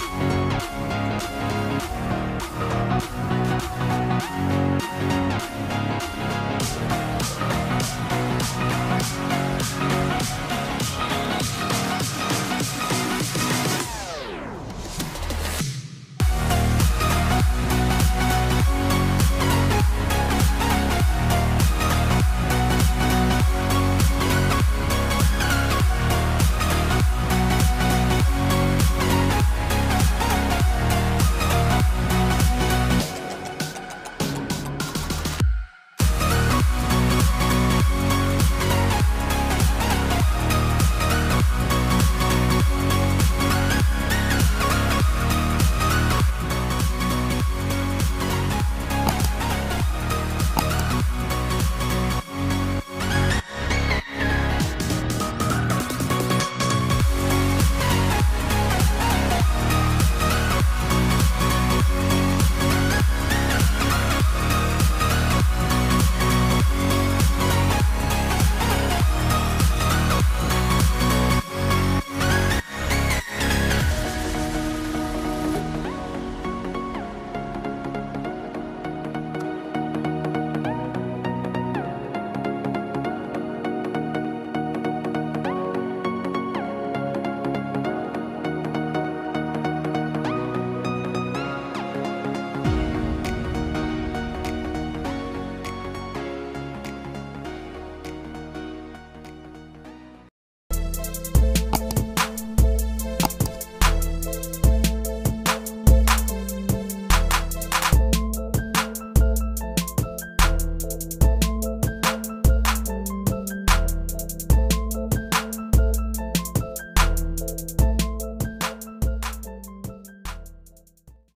Bye.